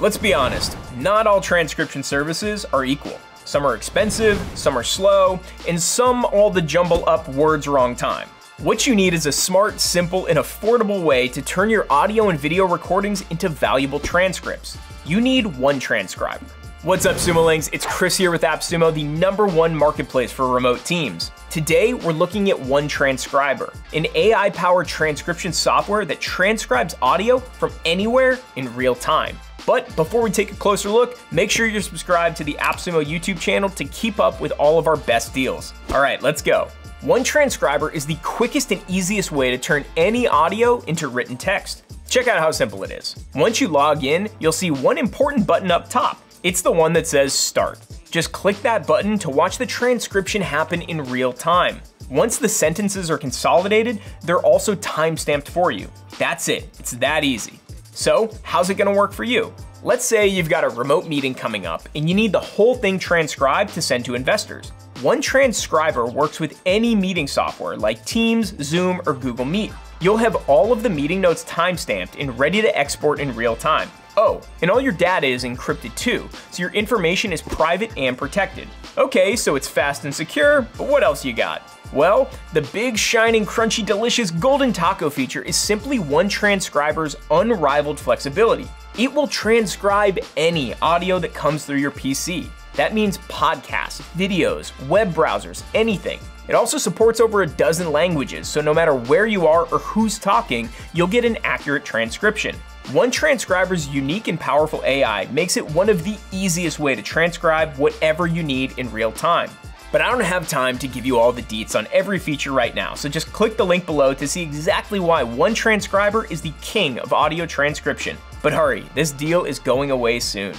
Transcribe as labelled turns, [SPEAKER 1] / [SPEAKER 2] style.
[SPEAKER 1] Let's be honest, not all transcription services are equal. Some are expensive, some are slow, and some all the jumble up words wrong time. What you need is a smart, simple, and affordable way to turn your audio and video recordings into valuable transcripts. You need OneTranscriber. What's up, Sumolings? It's Chris here with AppSumo, the number one marketplace for remote teams. Today, we're looking at One Transcriber, an AI-powered transcription software that transcribes audio from anywhere in real time. But before we take a closer look, make sure you're subscribed to the AppSumo YouTube channel to keep up with all of our best deals. All right, let's go. OneTranscriber is the quickest and easiest way to turn any audio into written text. Check out how simple it is. Once you log in, you'll see one important button up top. It's the one that says Start. Just click that button to watch the transcription happen in real time. Once the sentences are consolidated, they're also timestamped for you. That's it, it's that easy. So, how's it gonna work for you? Let's say you've got a remote meeting coming up and you need the whole thing transcribed to send to investors. One transcriber works with any meeting software like Teams, Zoom, or Google Meet. You'll have all of the meeting notes timestamped and ready to export in real time. Oh, and all your data is encrypted too, so your information is private and protected. Okay, so it's fast and secure, but what else you got? Well, the big, shining, crunchy, delicious golden taco feature is simply one transcriber's unrivaled flexibility. It will transcribe any audio that comes through your PC. That means podcasts, videos, web browsers, anything. It also supports over a dozen languages, so no matter where you are or who's talking, you'll get an accurate transcription. OneTranscriber's unique and powerful AI makes it one of the easiest way to transcribe whatever you need in real time. But I don't have time to give you all the deets on every feature right now, so just click the link below to see exactly why OneTranscriber is the king of audio transcription. But hurry, this deal is going away soon.